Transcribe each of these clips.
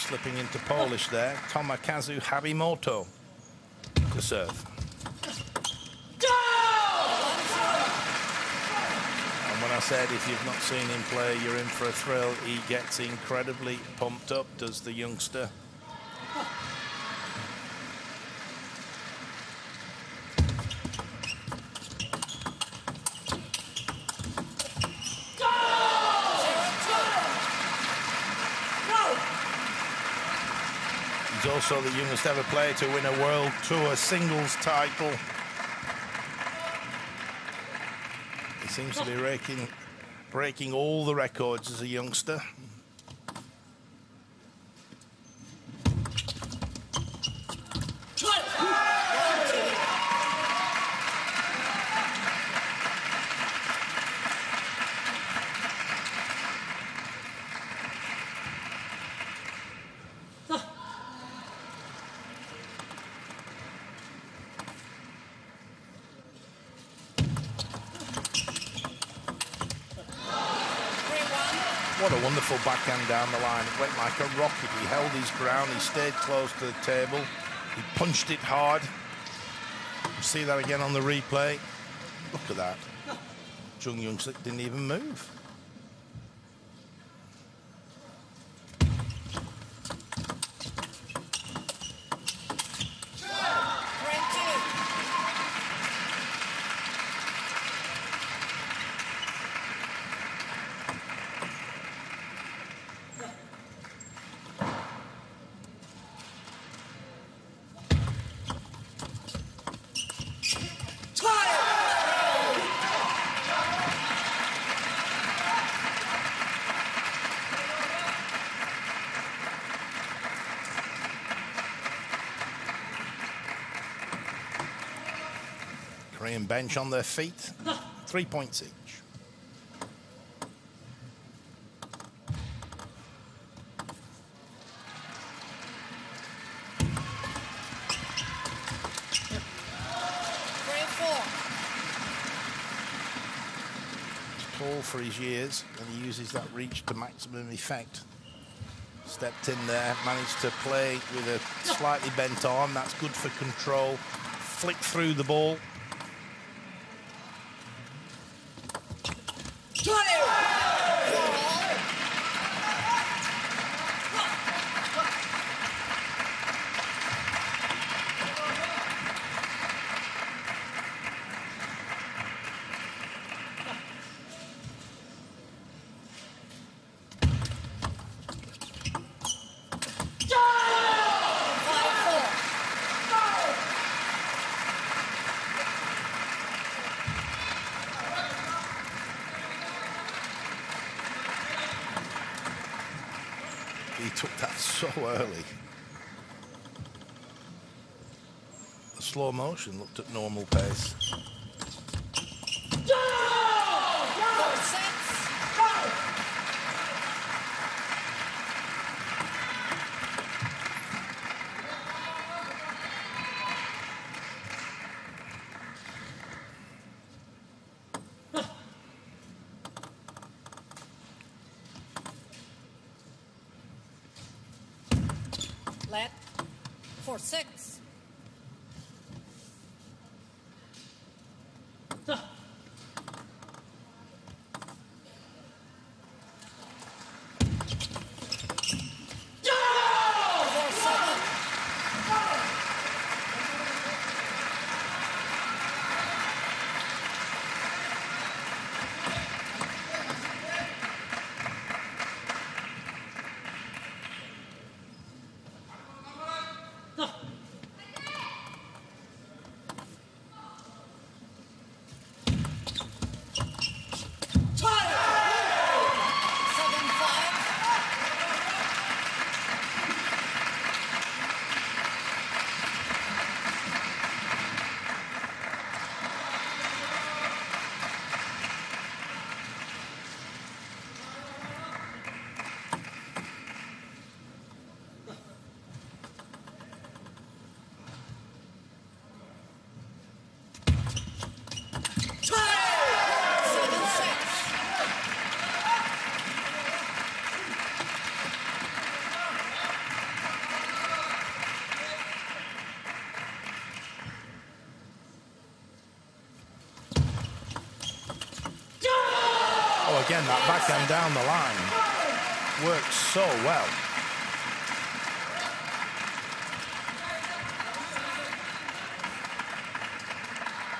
slipping into Polish there. Tomokazu Harimoto to serve. And when I said if you've not seen him play, you're in for a thrill, he gets incredibly pumped up, does the youngster. He's also the youngest ever player to win a World Tour singles title. He seems to be breaking, breaking all the records as a youngster. What a wonderful backhand down the line. It went like a rocket. He held his ground. He stayed close to the table. He punched it hard. You see that again on the replay. Look at that. Jung Young didn't even move. Korean bench on their feet. Three points each. Tall for his years, and he uses that reach to maximum effect. Stepped in there, managed to play with a slightly bent arm. That's good for control. Flick through the ball. He took that so early. The slow motion looked at normal pace. Let for six. For seven. again, that backhand down the line works so well.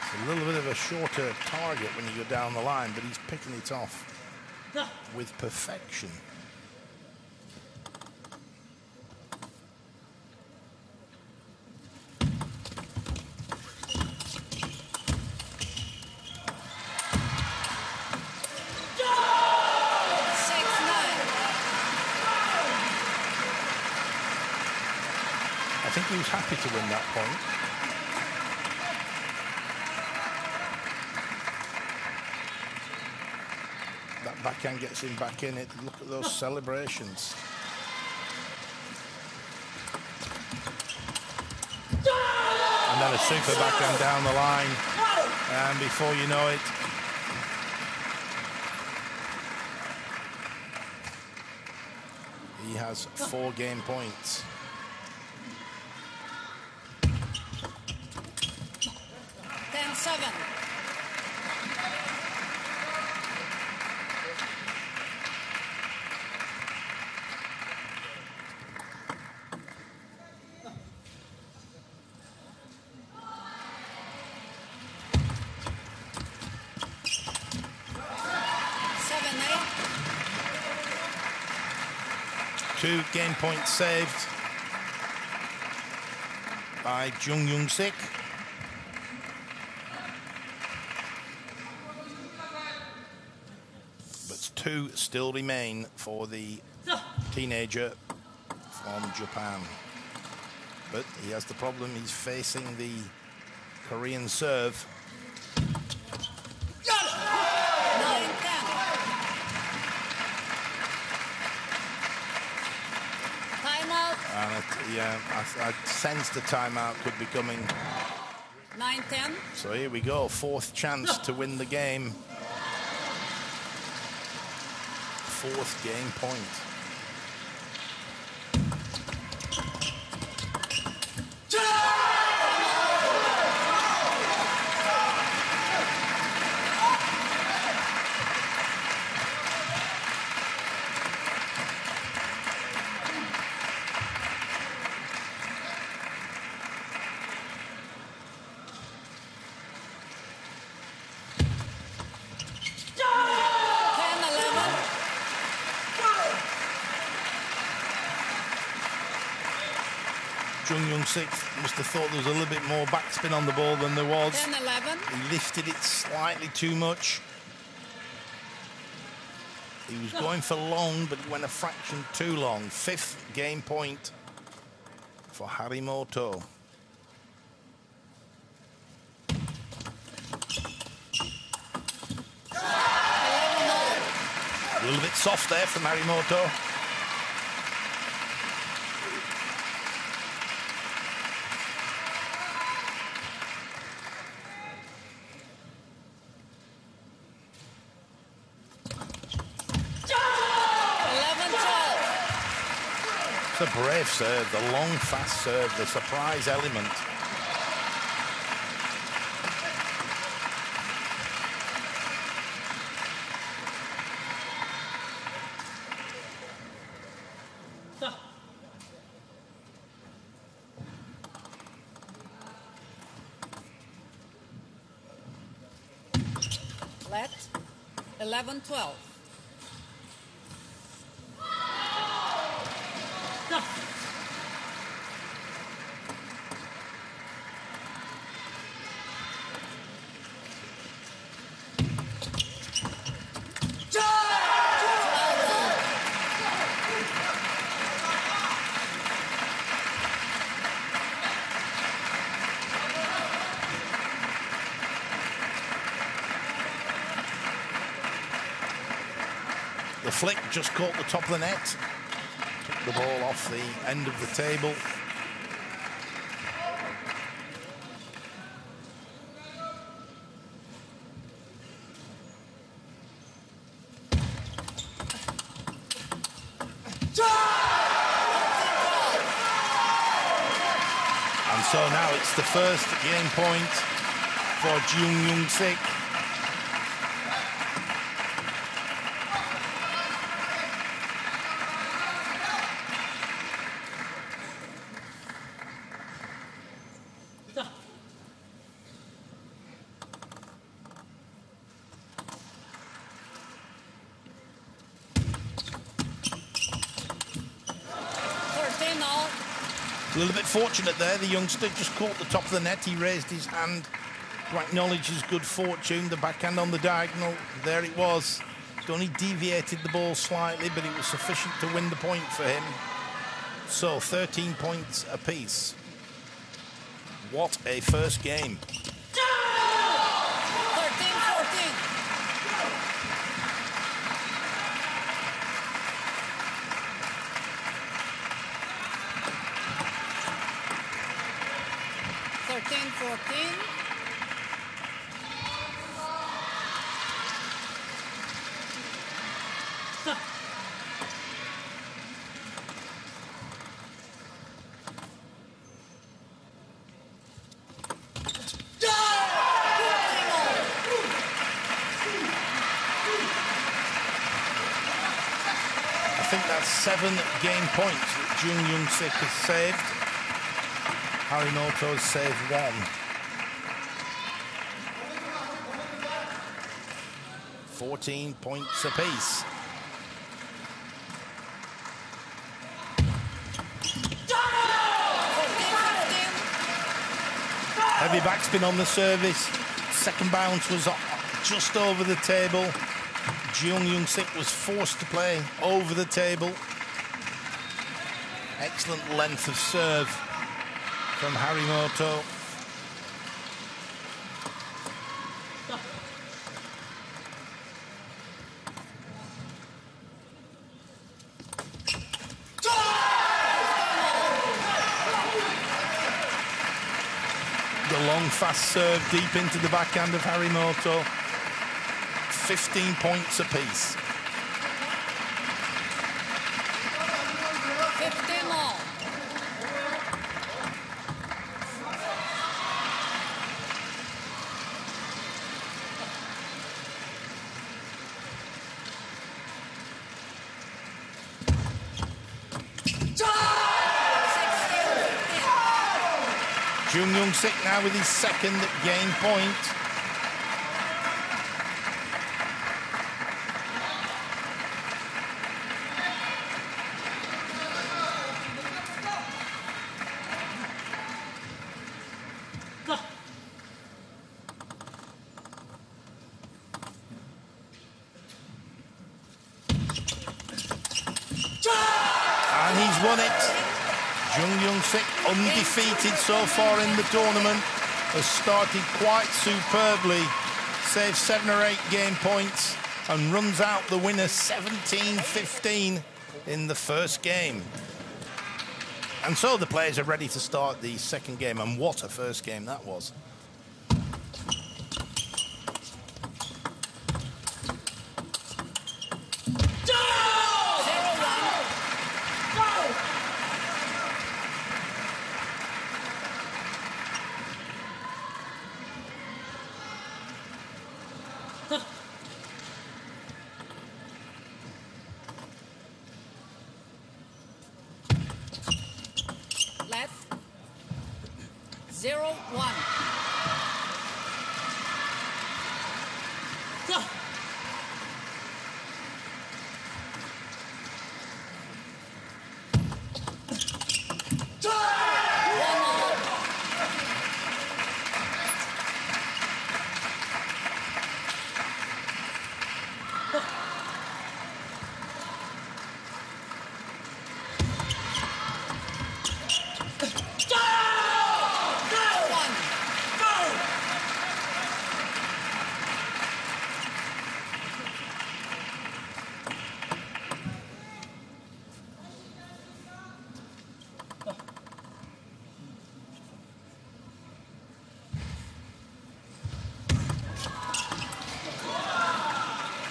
It's a little bit of a shorter target when you go down the line, but he's picking it off with perfection. Six, nine. I think he was happy to win that point. That backhand gets him back in it. Look at those celebrations. And then a super backhand down the line. And before you know it, he has four game points. Ten, seven. Seven, eight. Points saved by Jung Young Sik. But two still remain for the teenager from Japan. But he has the problem, he's facing the Korean serve. Nine, ten. Timeout. And it, yeah, I, I sense the timeout could be coming. Nine, ten. So here we go, fourth chance to win the game. Fourth game point. Ten, eleven. Jung Young Sik must have thought there was a little bit more backspin on the ball than there was. Ten, eleven. He lifted it slightly too much. He was going for long, but he went a fraction too long. Fifth game point for Harimoto. A little bit soft there from Harimoto. Eleven, twelve. It's a brave serve, the long, fast serve, the surprise element. Let. Eleven, twelve. The flick just caught the top of the net. Took the ball off the end of the table. And so now it's the first game point for Jung Young Sik. A fortunate there. The youngster just caught the top of the net. He raised his hand to acknowledge his good fortune. The backhand on the diagonal. There it was. He only deviated the ball slightly, but it was sufficient to win the point for him. So 13 points apiece. What a first game. 14. I think that's seven game points that Jung Yun-sik has saved. Harry has saved one. Fourteen points apiece. Heavy backspin on the service. Second bounce was just over the table. Jeong Young Sik was forced to play over the table. Excellent length of serve from Harimoto. The long, fast serve deep into the backhand of Harimoto. 15 points apiece. 15 all. Now with his second game point. And he's won it. Jung Young Sik, undefeated so far in the tournament, has started quite superbly. Saved seven or eight game points and runs out the winner 17-15 in the first game. And so the players are ready to start the second game, and what a first game that was. Zero one. Let. Zero one. One all. One.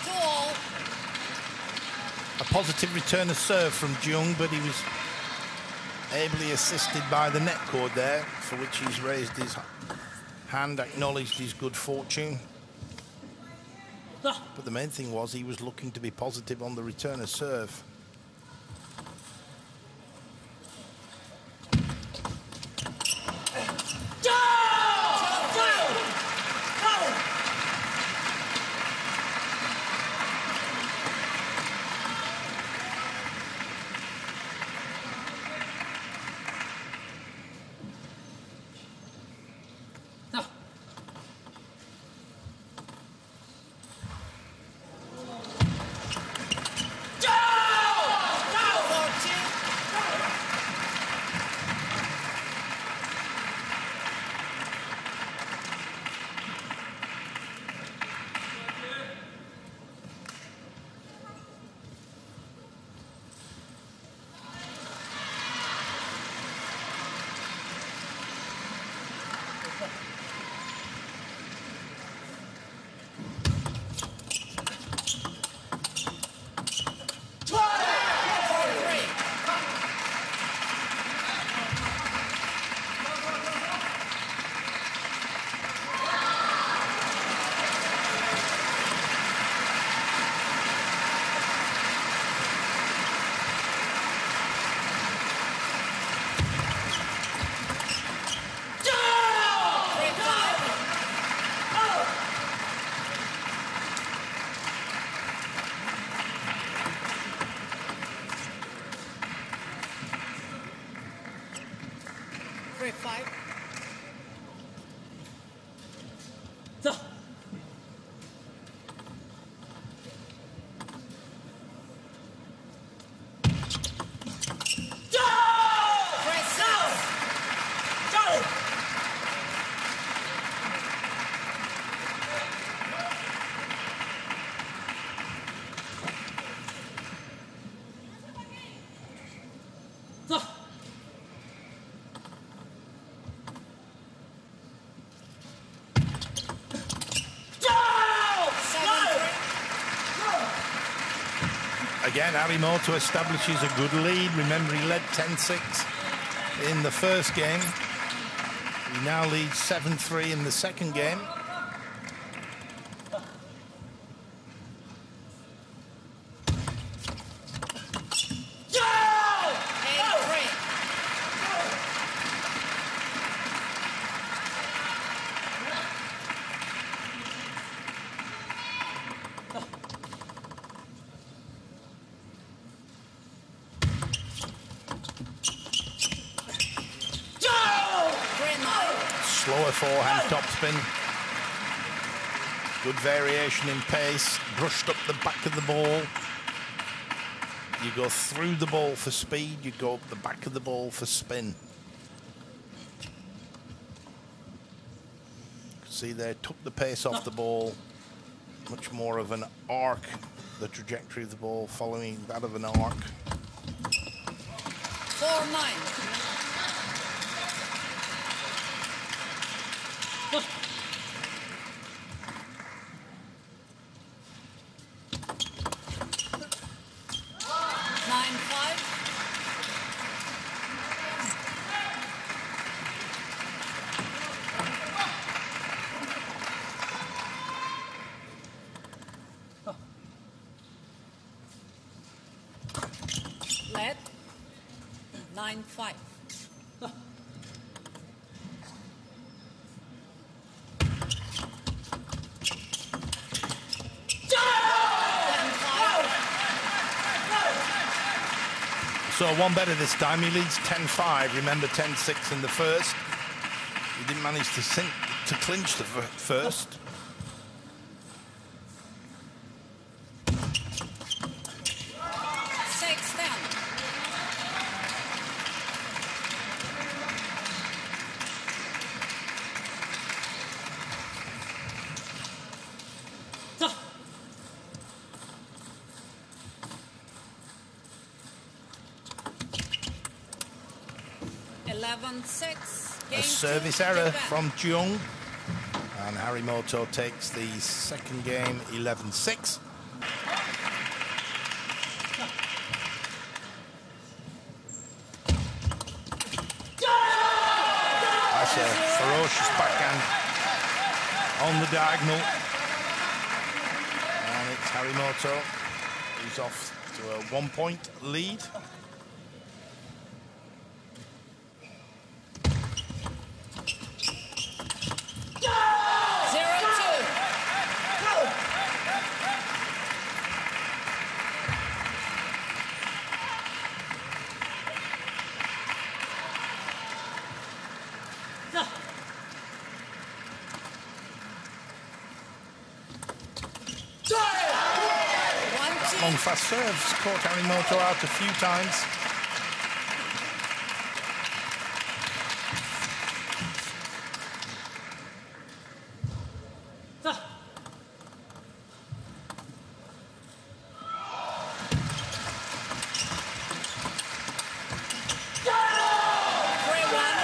Two all. A positive return of serve from Jung, but he was ably assisted by the net cord there, for which he's raised his hand, acknowledged his good fortune. Ah. But the main thing was he was looking to be positive on the return of serve. Again, Harimoto establishes a good lead. Remember, he led 10-6 in the first game. He now leads 7-3 in the second game. Eight three. Three nine. Slower forehand topspin. Good variation in pace. Brushed up the back of the ball. You go through the ball for speed. You go up the back of the ball for spin. See there, took the pace off the ball. Much more of an arc. The trajectory of the ball following that of an arc. Four nine five. Let nine five. Ten five. So one better this time. He leads 10-5. Remember 10-6 in the first. He didn't manage to sink, to clinch the fir- first. Six ten. Eleven six. A service error from Jung. And Harry Harimoto takes the second game 11-6. That's a ferocious backhand on the diagonal. And it's Harry Harimoto who's off to a one-point lead. Zero two. One Serves caught Harimoto out a few times. Three one.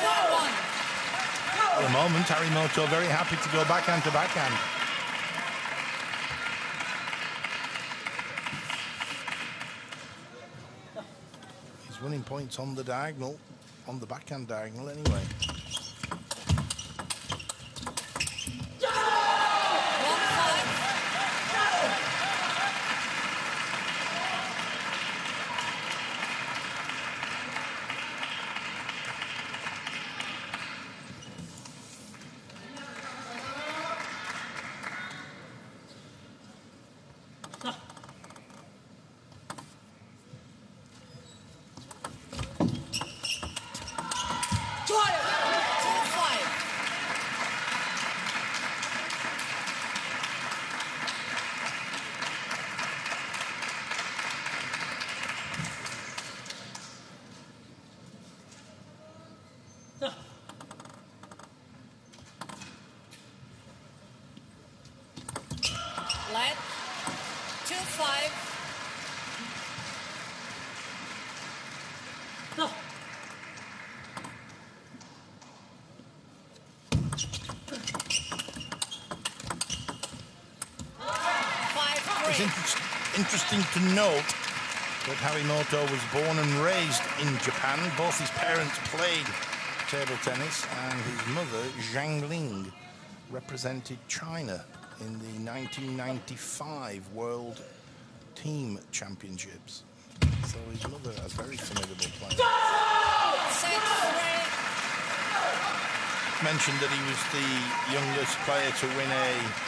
Four one. At the Harimoto very happy to go backhand to backhand. He's winning points on the diagonal, on the backhand diagonal anyway. One five. five. Five It's three. inter- interesting to note that Harimoto was born and raised in Japan. Both his parents played table tennis, and his mother, Zhang Ling, represented China in the 1995 World Team Championships. So his mother, a very formidable player. Mentioned that he was the youngest player to win a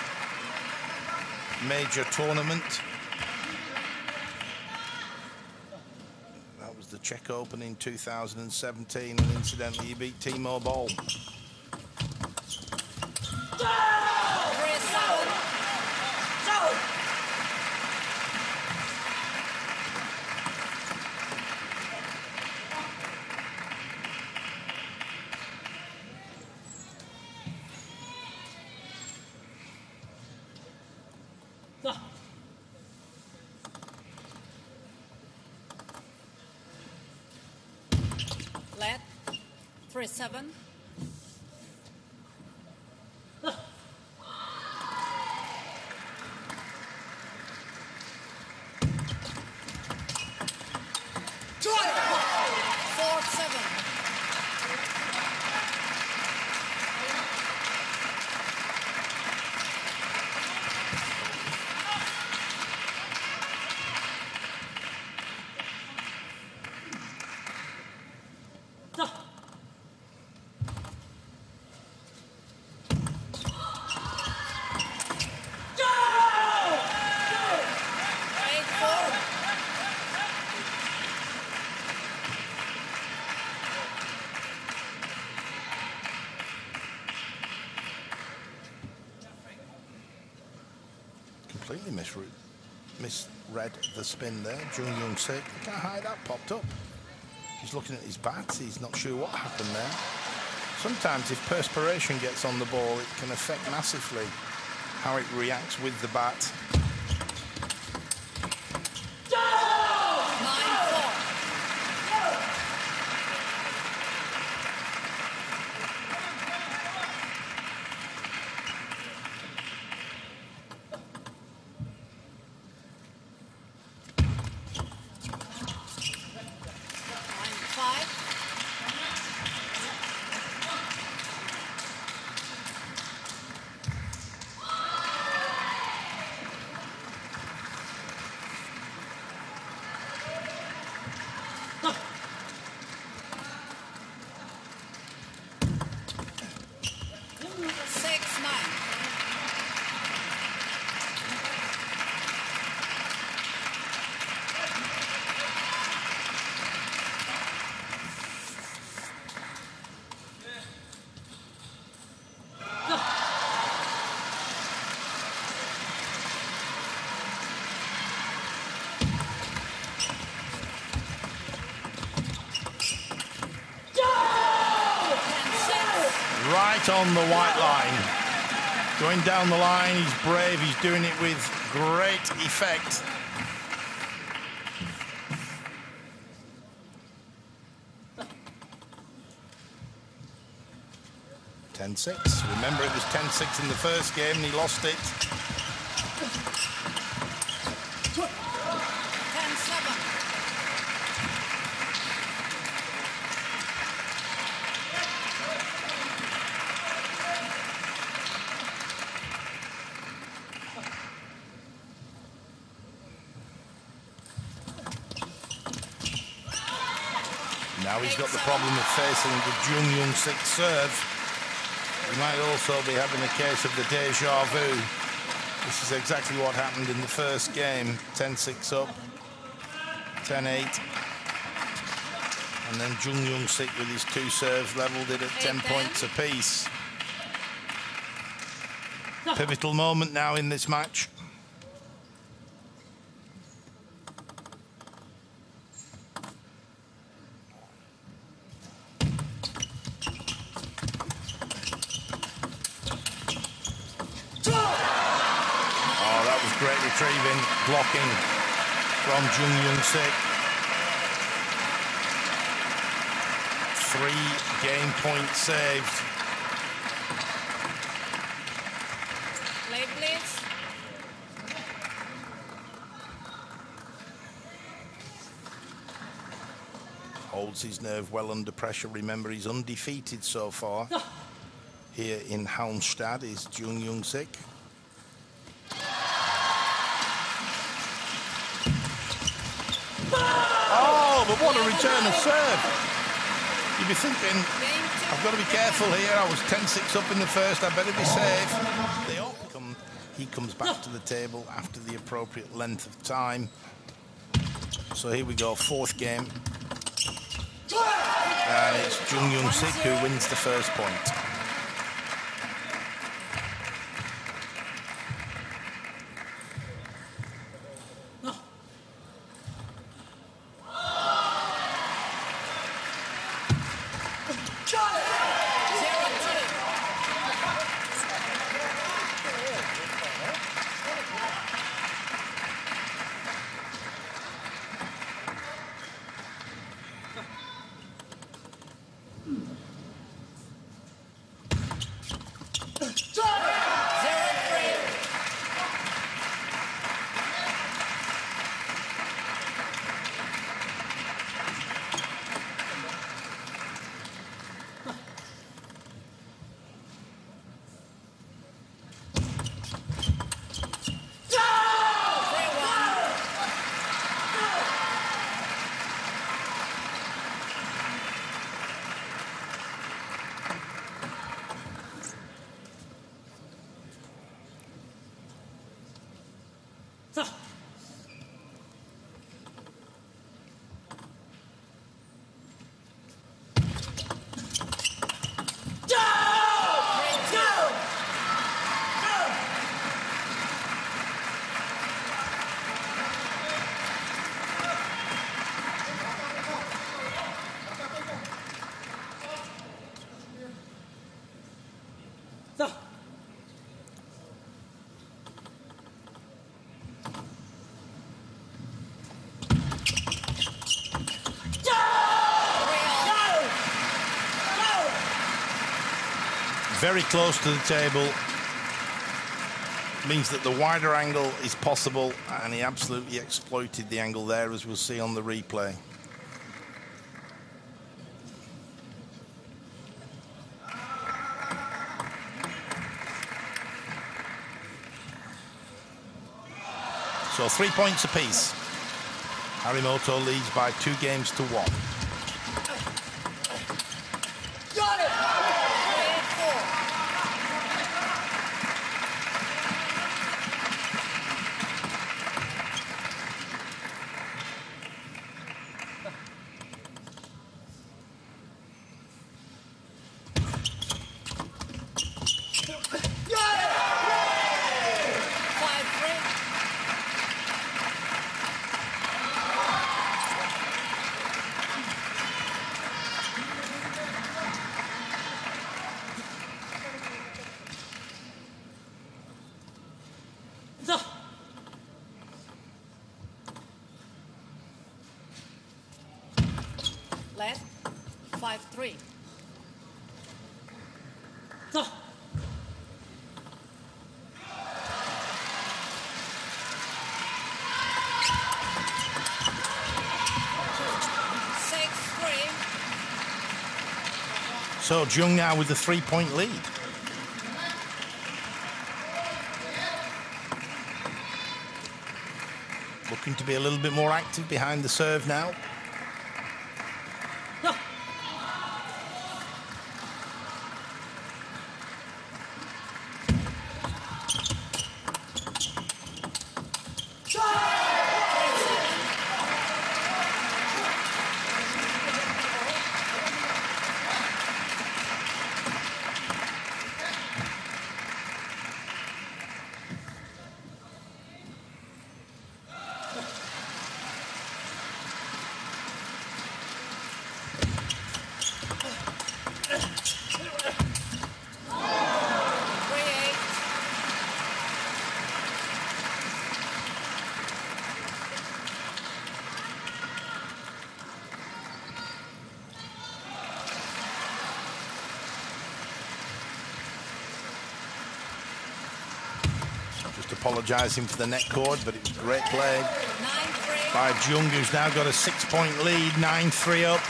major tournament. That was the Czech Open in 2017, and incidentally, he beat Timo Boll. Three seven. Let. Three seven. Four seven. Eight four. Completely misread, misread the spin there. Jung Young Sik. Look how high that popped up. He's looking at his bat. He's not sure what happened there. Sometimes if perspiration gets on the ball, it can affect massively how it reacts with the bat. Nine four. Nine five. Six nine. Ten six. On the white line. Going down the line, he's brave, he's doing it with great effect. Ten six. Remember, it was 10-6 in the first game, and he lost it. Ten seven. Now he's got the problem of facing the Jung Young Sik serve. He might also be having a case of the deja vu. This is exactly what happened in the first game. 10-6 up, 10-8. And then Jung Young Sik with his two serves leveled it at 10 points apiece. Pivotal moment now in this match. Oh, that was great retrieving, blocking from Jung Young Sik. Three game points saved. Play, please. Holds his nerve well under pressure. Remember, he's undefeated so far. Here in Halmstad is Jung Young Sik. What a return of serve. You'd be thinking, I've got to be careful here. I was 10-6 up in the first. I better be safe. They all come, he comes back to the table after the appropriate length of time. So here we go, fourth game. And it's Jung Young Sik who wins the first point. Very close to the table. Means that the wider angle is possible, and he absolutely exploited the angle there, as we'll see on the replay. So three points apiece. Harimoto leads by two games to one. left, 5, 3. Go. Six, three. So Jung now with the three-point lead. Looking to be a little bit more active behind the serve now. Just apologising for the net cord, but it was great play 9 by Jung, who's now got a six-point lead, 9-3 up.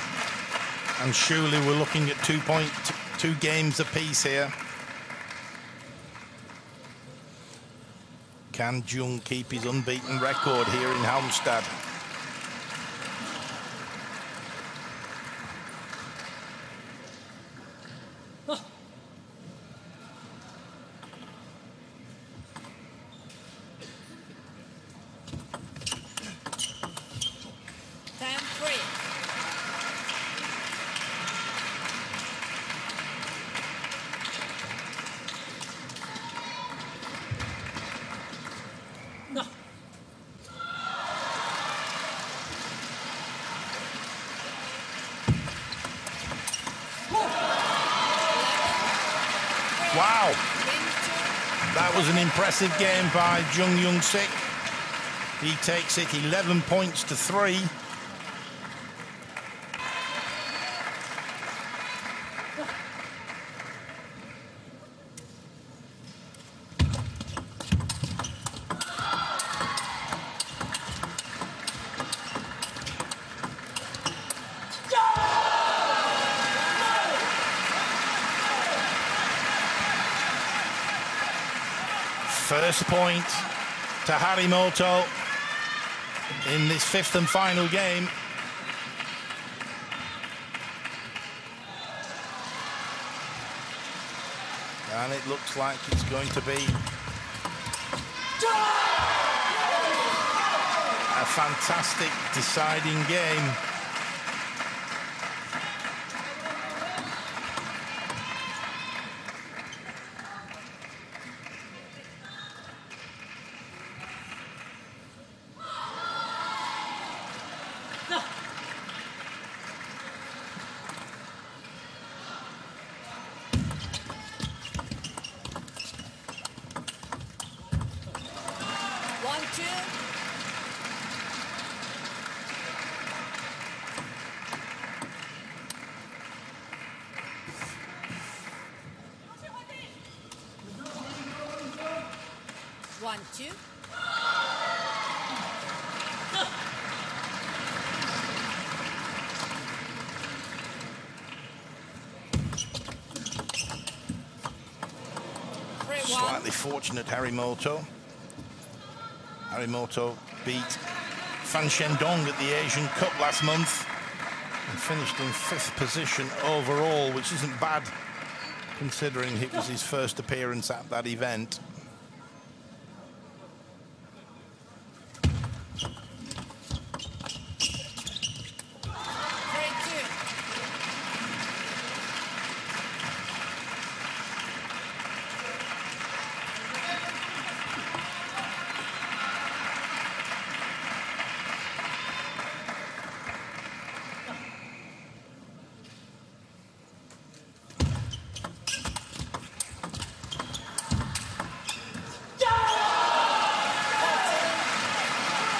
And surely we're looking at two point two games apiece here. Can Jung keep his unbeaten record here in Halmstad? Ten three. Wow, Win two. that was an impressive game by Jung Young Sik. He takes it 11 points to three. First point to Harimoto in this fifth and final game. And it looks like it's going to be a fantastic deciding game. One two. One two. Slightly fortunate Harimoto. Harimoto beat Fan Zhendong at the Asian Cup last month and finished in fifth position overall, which isn't bad considering it was his first appearance at that event. Three two.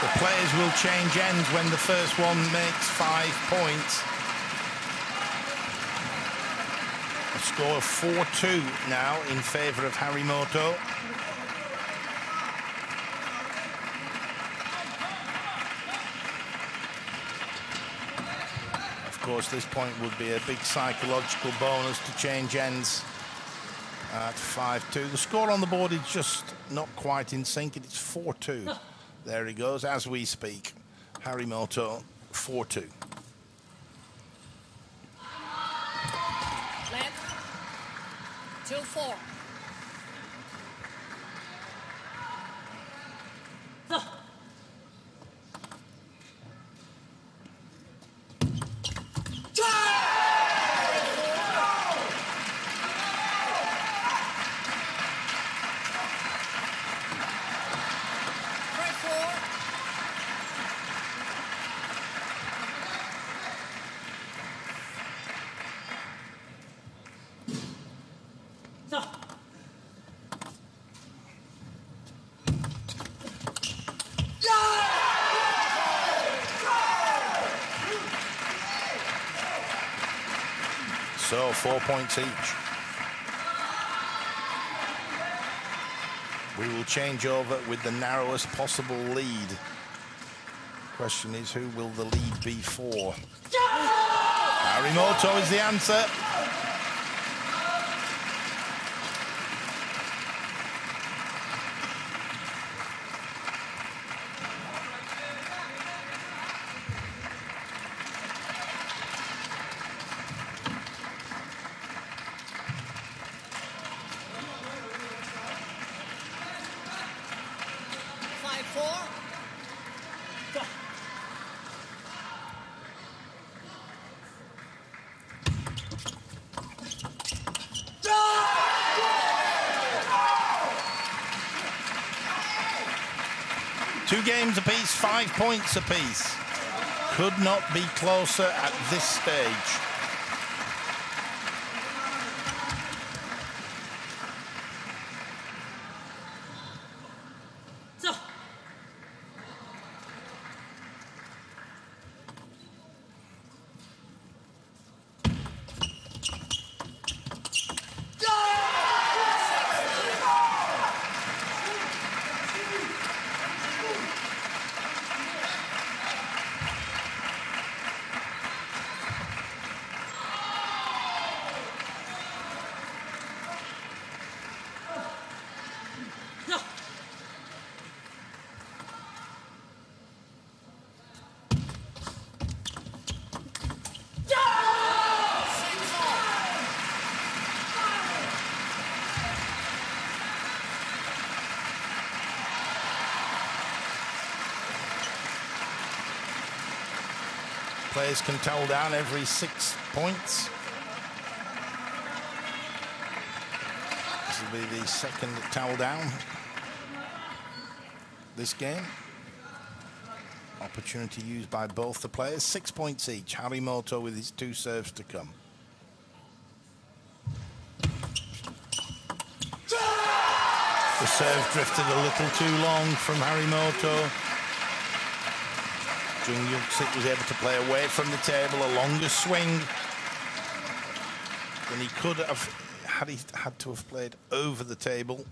The players will change ends when the first one makes five points. A score of 4-2 now in favour of Harimoto. Of course, this point would be a big psychological bonus to change ends at 5-2. The score on the board is just not quite in sync. It's 4-2. There he goes as we speak. Harimoto 4-2. Left. Two four. Three four. So four points each. We will change over with the narrowest possible lead. Question is, who will the lead be for? Harimoto is the answer. Five four. Two games apiece, five points apiece. Could not be closer at this stage. Six all. Players can towel down every six points. This will be the second towel down this game. Opportunity used by both the players. Six points each. Harimoto with his two serves to come. The serve drifted a little too long from Harimoto. Jung Young Sik was able to play away from the table, a longer swing than he could have had he had to have played over the table.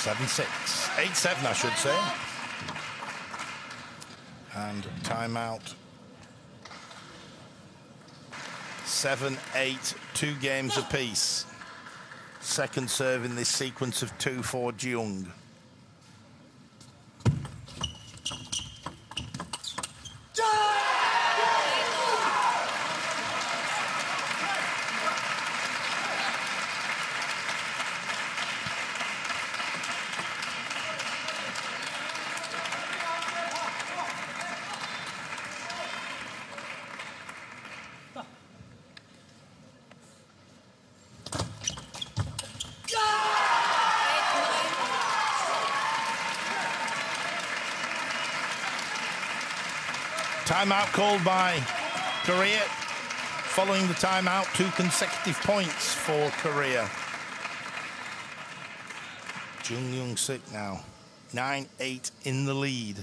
Seven six, eight seven, I should say. And timeout. Seven eight, two games apiece. Second serve in this sequence of two for Jung. Timeout called by Korea. Following the timeout, two consecutive points for Korea. Jung Young Sik now. 9 8 in the lead.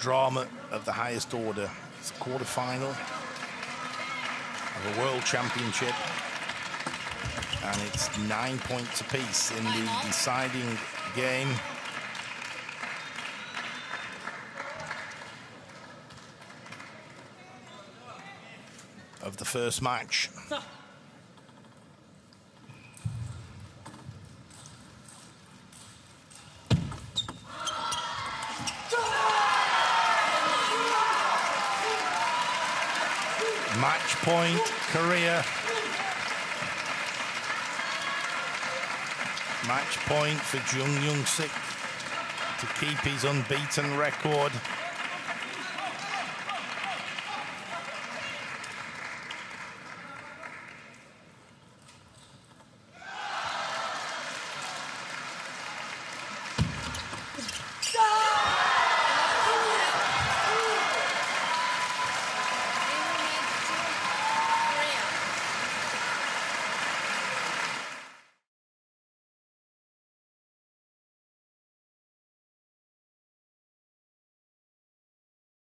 Drama of the highest order. It's a quarter final of a world championship. And it's nine points apiece in the deciding game. Of the first match. Point Korea. Match point for Jung Young Sik to keep his unbeaten record.